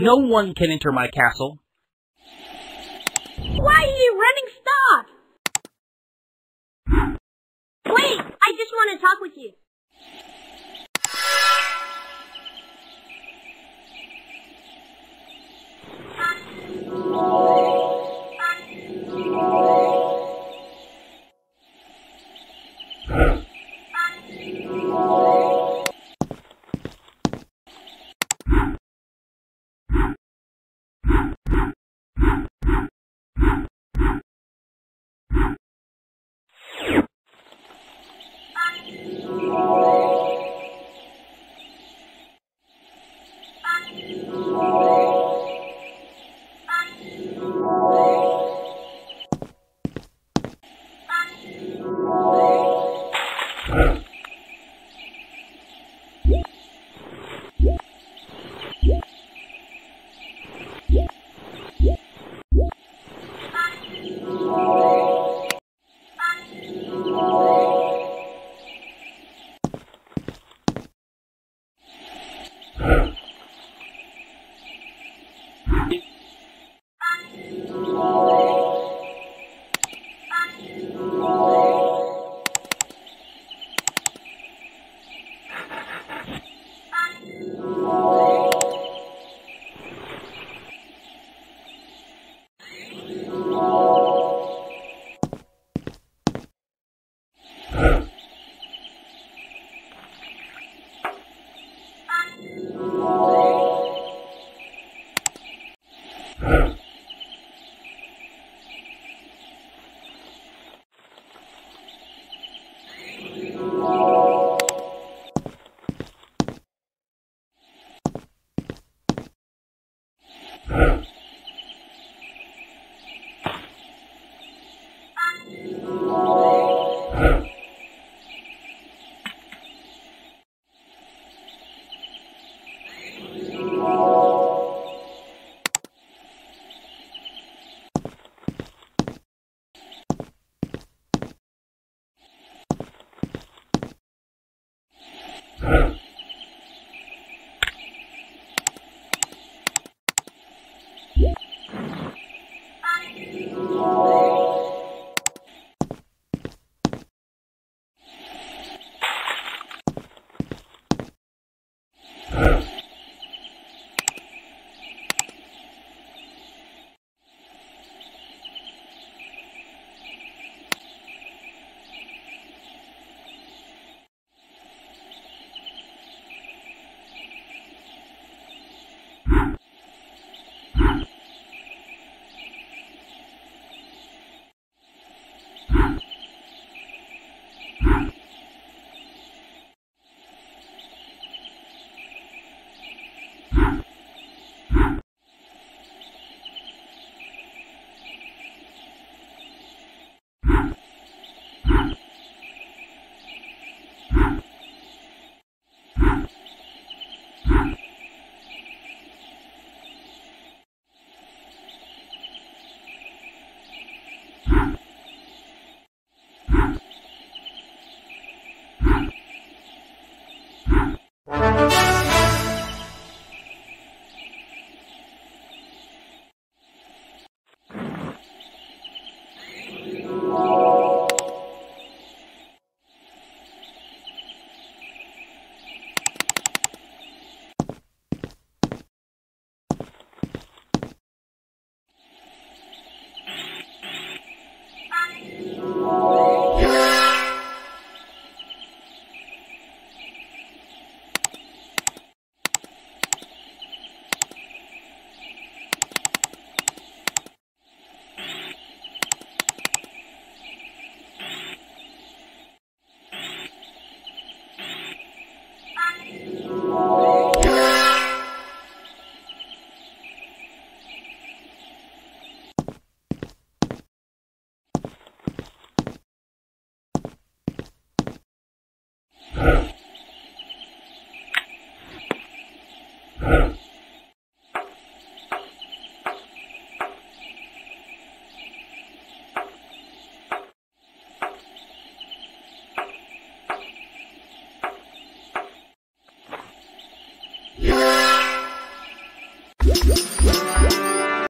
No one can enter my castle. Why are you running? Stop! Wait! I just want to talk with you. Huh? Yes. Yeah. Yeah.